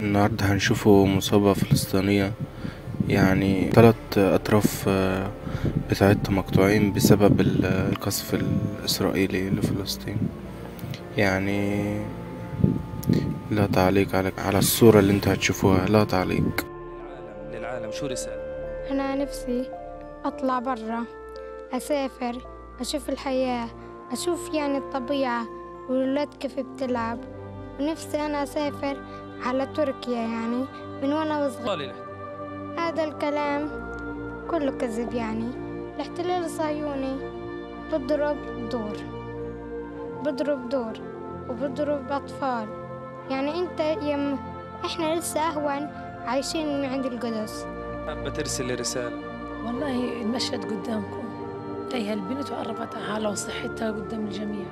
النهاردة هنشوفه مصابة فلسطينية. يعني ثلاث أطراف آه، بتاعتها مقطوعين بسبب ال- القصف الإسرائيلي لفلسطين. يعني لا تعليق على على الصورة اللي انت هتشوفوها لا تعليق. للعالم للعالم شو رسالة؟ أنا نفسي أطلع برا أسافر أشوف الحياة أشوف يعني الطبيعة والولاد كيف بتلعب. ونفسي أنا أسافر على تركيا يعني من وأنا لح- هذا الكلام كله كذب يعني. الاحتلال الصهيوني بضرب دور. بضرب دور وبضرب أطفال. يعني أنت يم إحنا لسه أهون عايشين من عند القدس. حابة ترسل رسالة؟ والله المشهد قدامكم. هي البنت وقربت على وصحتها قدام الجميع.